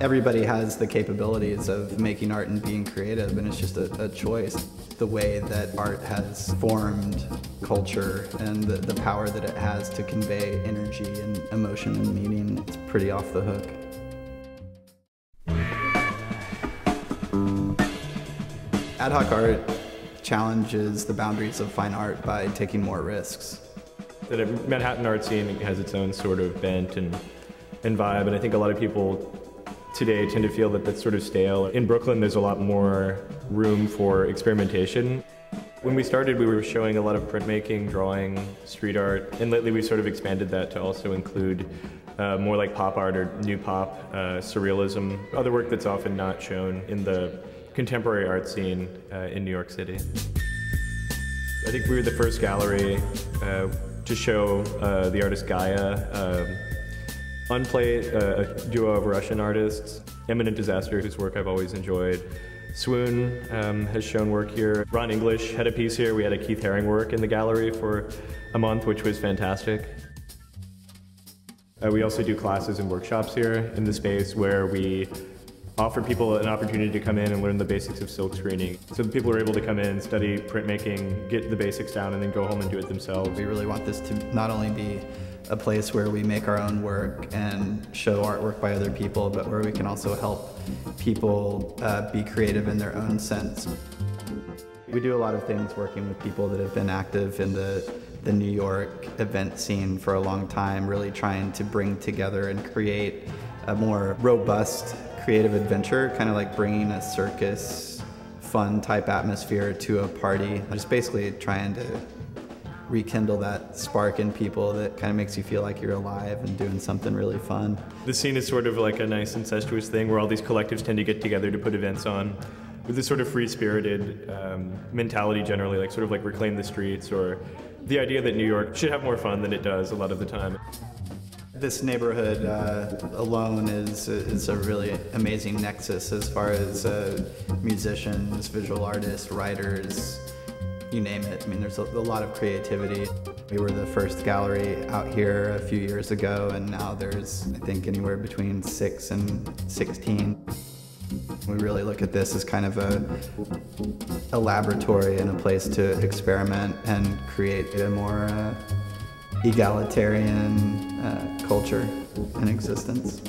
everybody has the capabilities of making art and being creative, and it's just a, a choice. The way that art has formed culture and the, the power that it has to convey energy and emotion and meaning, it's pretty off the hook. Ad hoc art challenges the boundaries of fine art by taking more risks. The Manhattan art scene has its own sort of bent and, and vibe, and I think a lot of people today tend to feel that that's sort of stale. In Brooklyn, there's a lot more room for experimentation. When we started, we were showing a lot of printmaking, drawing, street art, and lately we sort of expanded that to also include uh, more like pop art or new pop, uh, surrealism, other work that's often not shown in the contemporary art scene uh, in New York City. I think we were the first gallery uh, to show uh, the artist Gaia um, Unplay, uh, a duo of Russian artists. Imminent Disaster, whose work I've always enjoyed. Swoon um, has shown work here. Ron English had a piece here. We had a Keith Haring work in the gallery for a month, which was fantastic. Uh, we also do classes and workshops here in the space where we offer people an opportunity to come in and learn the basics of silk screening. So people are able to come in, study printmaking, get the basics down, and then go home and do it themselves. We really want this to not only be a place where we make our own work and show artwork by other people, but where we can also help people uh, be creative in their own sense. We do a lot of things working with people that have been active in the, the New York event scene for a long time, really trying to bring together and create a more robust creative adventure, kind of like bringing a circus fun type atmosphere to a party. Just basically trying to rekindle that spark in people that kind of makes you feel like you're alive and doing something really fun. The scene is sort of like a nice incestuous thing where all these collectives tend to get together to put events on with this sort of free-spirited um, mentality generally, like sort of like reclaim the streets or the idea that New York should have more fun than it does a lot of the time. This neighborhood uh, alone is, is a really amazing nexus as far as uh, musicians, visual artists, writers, you name it. I mean, there's a, a, lot of creativity. We were the first gallery out here a few years ago, and now there's, I think, anywhere between six and 16. We really look at this as kind of a, a laboratory and a place to experiment and create a more uh, egalitarian uh, culture in existence.